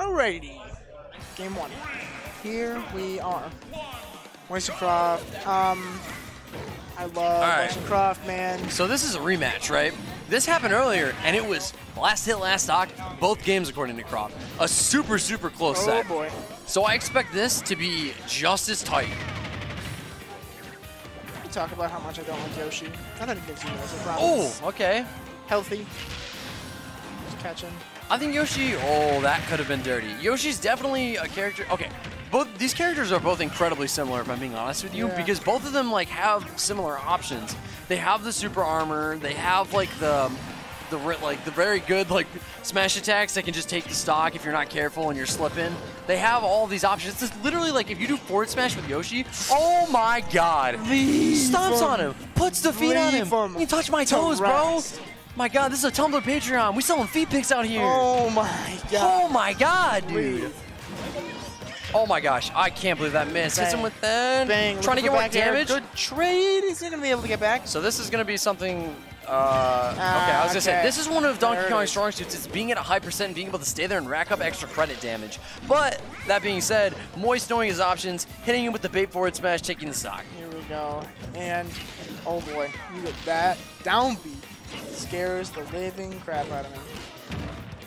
Alrighty. Game one. Here we are. Moist and Kroft. Um, I love right. Man. So this is a rematch, right? This happened earlier, and it was last hit, last stock, both games according to Kroft. A super, super close Oh set. boy. So I expect this to be just as tight. We talk about how much I don't like Yoshi. I thought he gives you guys a problem. Oh, okay. Healthy. Just catching. I think Yoshi, oh, that could have been dirty. Yoshi's definitely a character, okay. Both These characters are both incredibly similar, if I'm being honest with you, Yeah. because both of them, like, have similar options. They have the super armor, they have, like, the, the like, the very good, like, smash attacks that can just take the stock if you're not careful and you're slipping. They have all these options. It's literally like if you do forward smash with Yoshi, oh my god. Leave Stomps on him. him, puts the feet on him. Him You touch my to toes, bro. My god, this is a Tumblr Patreon. We selling feet pics out here. Oh my God. Oh my god, dude. Oh my gosh, I can't believe that miss. Hits him with that. Bang. Trying to get more damage. Good trade. Is he going to be able to get back? So this is going to be something. Uh, okay, I was going to say, this is one of Donkey Kong's strong suits. It's being at a high percent and being able to stay there and rack up extra credit damage. But, that being said, Moist knowing his options, hitting him with the bait forward smash, taking the stock. Here we go. And, oh boy, you get that downbeat. Scares the living crap out of me.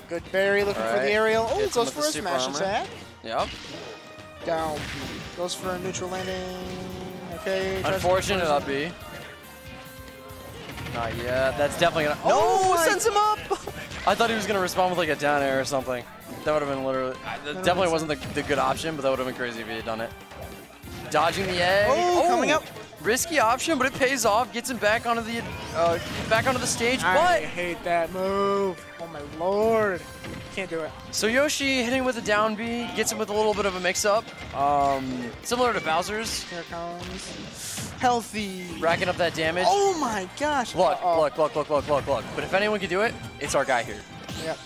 Good berry looking for the aerial. Oh, him goes for a smash armor. attack. Yep. Down. Goes for a neutral landing. Okay. Unfortunate that'd be. Not yet. That's definitely gonna. Oh No, my- sends him up. I thought he was gonna respond with like a down air or something. That would have been literally. That definitely wasn't the, the good option, but that would have been crazy if he had done it. Dodging the egg. Oh, coming oh! up. Risky option, but it pays off. Gets him back onto the uh, back onto the stage. I But hate that move. Oh my lord. Can't do it. so Yoshi hitting with a down B gets him with a little bit of a mix-up, um, similar to Bowser's, Here comes. Healthy. racking up that damage. Oh my gosh. Look, Uh-oh. look, look, look, look, look, look. But if anyone can do it, it's our guy here. Yep.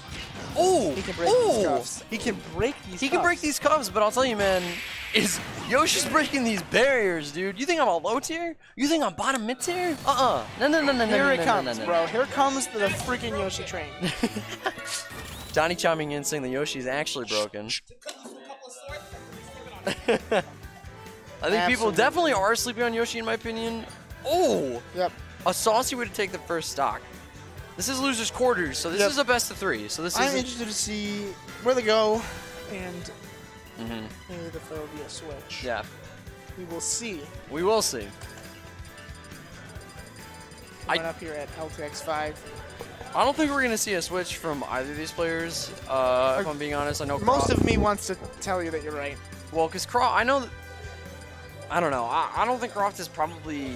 Oh, He can break these cuffs. He can break these He can break these cuffs, but I'll tell you, man, is Yoshi's breaking these barriers, dude. You think I'm a low tier? You think I'm bottom mid tier? Uh-uh. No, no, no, no, no, Here no, it no, comes, no, no, no. bro. Here comes the freaking Yoshi train. Donnie chiming in saying that Yoshi's actually broken. I think people definitely are sleeping on Yoshi, in my opinion. Oh, Yep. a saucy way to take the first stock. This is losers quarters, so this Yep. is a best of three. So this I'm is interested to see where they go, and Mhm. maybe if there will be a switch. yeah. We will see. We will see. I- Coming up here at LTX 5. I don't think we're gonna see a switch from either of these players. Uh, if I'm being honest, I know Most Croc- of me wants to tell you that you're right. well, because Kroft, I know. I don't know. I, I don't think Kroft is probably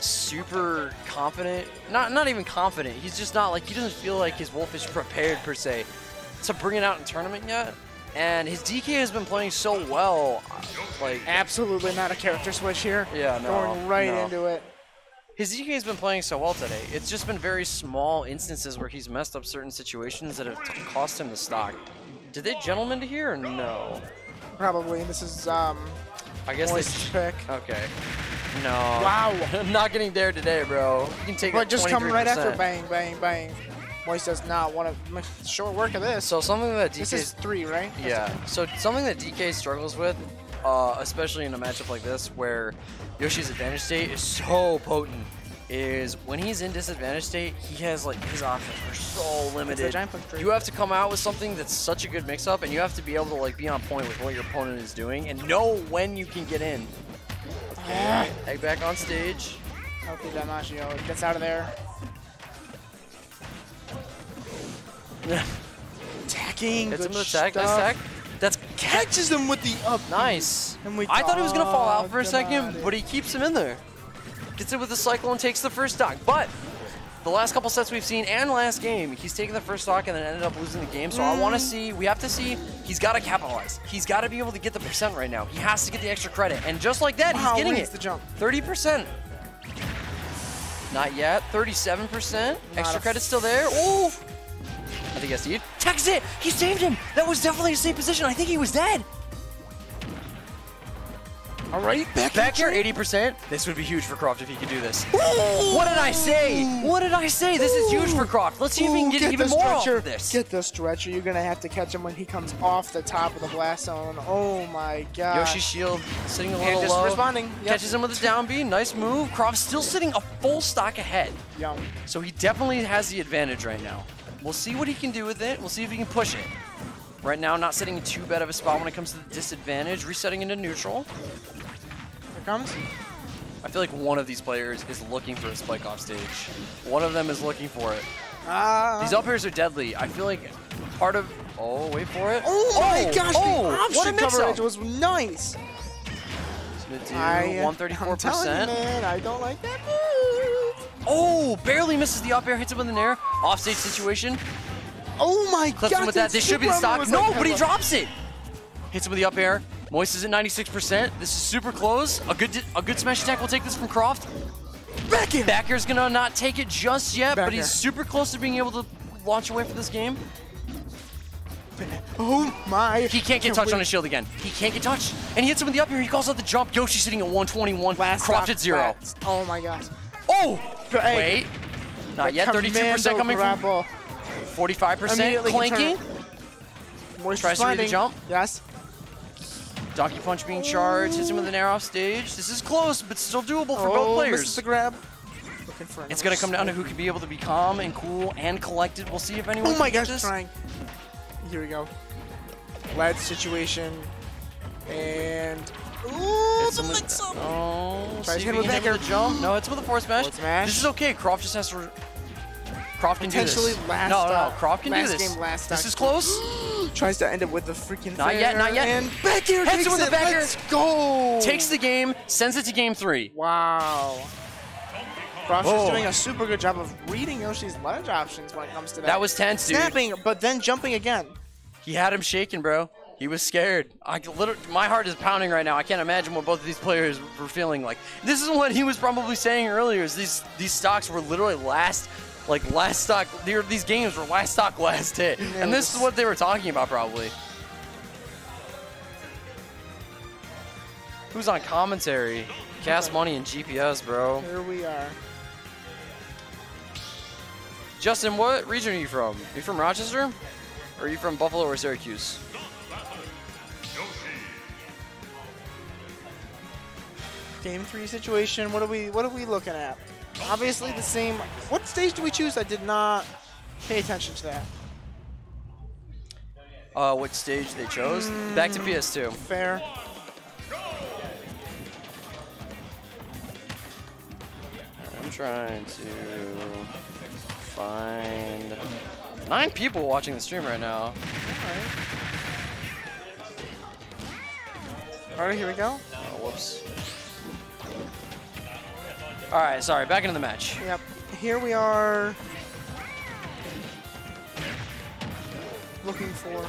super confident. Not not even confident. He's just not like he doesn't feel like his Wolf is prepared per se to bring it out in tournament yet. And his DK has been playing so well. Like Absolutely not a character switch here. Yeah, no, Going right no. into it. His DK has been playing so well today. It's just been very small instances where he's messed up certain situations that have cost him the stock. Did they gentlemen to here or no? Probably. This is um. I guess this pick. Okay. No. Wow. I'm not getting there today, bro. You can take But just come right after bang, bang, bang. Moist does not want to short work of this. So something that this DK. is three, right? That's Yeah. So something that DK struggles with, uh, especially in a matchup like this where Yoshi's advantage state is so potent, is when he's in disadvantage state, he has like his options are so limited. giant punch tree. You have to come out with something that's such a good mix-up, and you have to be able to like be on point with what your opponent is doing and know when you can get in. Ah. Egg back on stage. Healthy Damaggio gets out of there. Attacking. Hits him with attack. Nice attack. That's Catches him with the up. Nice. And we I thought he was gonna fall out for a second, but he keeps him in there. Gets it with the cycle and takes the first stock. But the last couple sets we've seen and last game, he's taken the first stock and then ended up losing the game. So I want to Mm. see. We have to see. He's got to capitalize. He's got to be able to get the percent right now. He has to get the extra credit, and just like that, Wow, he's getting it. the jump. Thirty percent. Not yet. Thirty-seven percent. Not Extra a credit still there. Ooh. I think that's it. Text it. He saved him. That was definitely a safe position. I think he was dead. All right, back, Back here, here, 80%. This would be huge for Kroft if he could do this. What did I say? What did I say? This is huge for Kroft. Let's see if we can get, Get even more off stretcher. of this. Get the stretcher. You're gonna have to catch him when he comes off the top of the blast zone. Oh my god. Yoshi Shield sitting a little And just low. responding. Yep. Catches him with a down B. Nice move. Kroft still sitting a full stock ahead. Yum. So he definitely has the advantage right now. We'll see what he can do with it. We'll see if he can push it. Right now, not sitting in too bad of a spot when it comes to the disadvantage. Resetting into neutral. Here comes. I feel like one of these players is looking for a spike off stage. One of them is looking for it. Ah. These up airs are deadly. I feel like part of... Oh, wait for it. Oh my gosh, oh, the what a option coverage was nice. Gonna do I, I'm telling you, 134%. man, I don't like that move. Oh, barely misses the up air, hits him with an air. Offstage situation. Oh my Clips god. him with that. This should be the stock. No, like but he drops it. Hits him with the up air. Moist is at 96%. This is super close. A good a good smash attack will take this from Kroft. Back in. Back air's gonna not take it just yet, Back but he's air. super close to being able to launch away for this game. Oh my. He can't get touched on his shield again. He can't get touched. And he hits him with the up air. He calls out the jump. Yoshi sitting at 121. Last Kroft at zero. fast. Oh my gosh. Oh! Wait. Not yet. 32% Commando coming from 45%. Immediately Clanking. Moist Tries to read the jump. Yes. Donkey Punch being charged. Hits him with an air off stage. This is close, but still doable for oh, both misses players. the grab. For It's going to come down to who can be able to be calm and cool and collected. We'll see if anyone Oh my gosh, get this. trying. Here we go. Lead situation. And. Ooh, Hits the him mix up. Oh, Tries see to if hit he with can hit back with a jump. No, it's with a force smash. Forward smash. This is okay. Kroft just has to. Kroft can do this. Potentially last, no, no, uh, Kroft can do this. game, last this is close. Tries to end it with the freaking Not yet, not yet. And back here Hits takes it the back air. Let's go. Takes the game, sends it to game three. Wow. Kroft Oh. is doing a super good job of reading Yoshi's ledge options when it comes to that. That was tense, dude. snapping, but then jumping again. He had him shaking, bro. He was scared. I literally, my heart is pounding right now. I can't imagine what both of these players were feeling like. This is what he was probably saying earlier. Is these these stocks were literally last, like last stock. These games were last stock, last hit, and this is what they were talking about probably. Who's on commentary? Cast Money and GPS, bro. Here we are. Justin, what region are you from? Are you from Rochester? Or are you from Buffalo or Syracuse? Game three situation. What are we? What are we looking at? Obviously the same. What stage do we choose? I did not pay attention to that. Uh, what stage they chose? Back to PS2. Fair. I'm trying to find nine people watching the stream right now. All right, here we go. Oh, whoops. All right, sorry. Back into the match. Yep. Here we are. Looking for.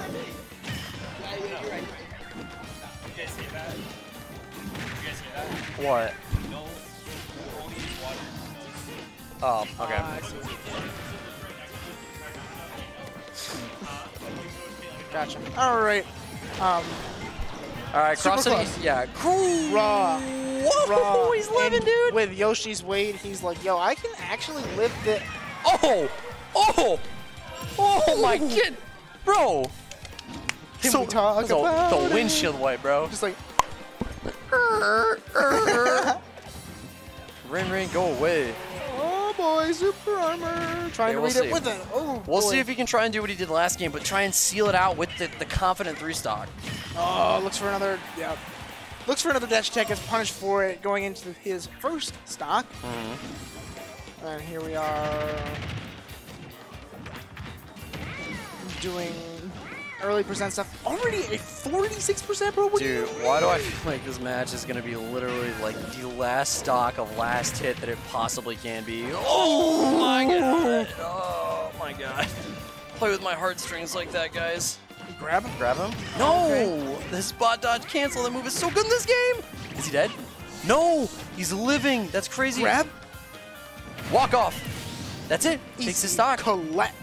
What? Oh, okay. Gotcha. All right. Um, All right, Super cross city. close. Yeah, cool. raw. Whoa, he's living, dude. With Yoshi's weight, he's like, yo, I can actually lift it. Oh, oh, oh my god, bro. Can we talk the, about the windshield wipe, bro. Just like, Ring, ring, go away. oh boy, super armor. Trying Okay, to we'll read see. it with it. Oh, We'll boy. see if he can try and do what he did last game, but try and seal it out with the, the confident three stock. Oh, looks for another. Yep. Looks for another dash attack. Gets punished for it going into his first stock. Mm-hmm. And here we are doing early percent stuff. Already a 46% bro. What Dude, you why do I feel like this match is gonna be literally like the last stock of last hit that it possibly can be? Oh my god! Oh my god! Play with my heartstrings like that, guys. Grab him? Grab him? No! Okay. The spot dodge cancel. That move is so good in this game. Is he dead? No! He's living. That's crazy. Grab. Walk off. That's it. Takes his stock. Collect.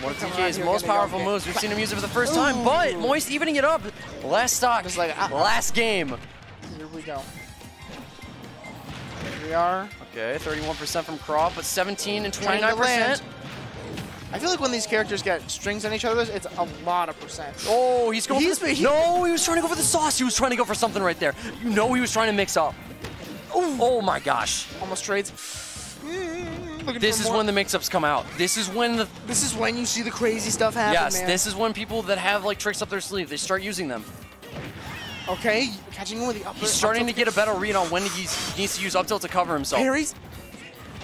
One of Come on, DK's most powerful moves. We've seen him use it for the first time, but Ooh. Moist evening it up. Last stock. Just like, uh-uh. last game. Here we go. Here we are. Okay, 31% from Kroft, but 17 and 29%. I feel like when these characters get strings on each other, it's a lot of percent. Oh, he's going He's- for he- No, he was trying to go for the sauce. He was trying to go for something right there. You know he was trying to mix up. Oh my gosh. Almost trades. Mm, This is more. when the mix-ups come out. This is when the This is when you see the crazy stuff happen, Yes, man. this is when people that have like tricks up their sleeve, they start using them. Okay, catching him with the upper. He's starting up to get a better read on when he needs to use up tilt to cover himself. Parries.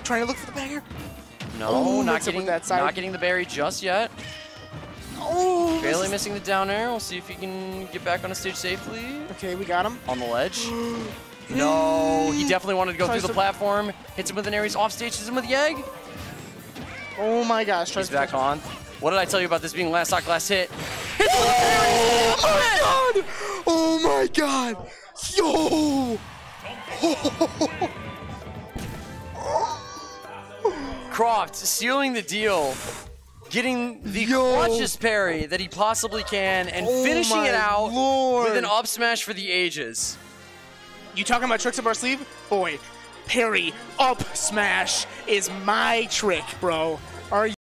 Trying to look for the banger. No, Oh, not mix it with getting that side. not getting the parry just yet. Oh, Barely missing the down air. We'll see if he can get back on the stage safely. Okay, we got him. On the ledge. No, he definitely wanted to go Tries through the platform. Hits him with an Aries off stage, hits him with the egg. Oh my gosh. tries He's back on. What did I tell you about this being last shot last hit? Oh my god! Oh my god! Yo! Kroft sealing the deal, getting the Yo. clutchest parry that he possibly can, and Oh finishing it out Lord. with an up smash for the ages. You talking about tricks up our sleeve? Boy, parry up smash is my trick, bro. Are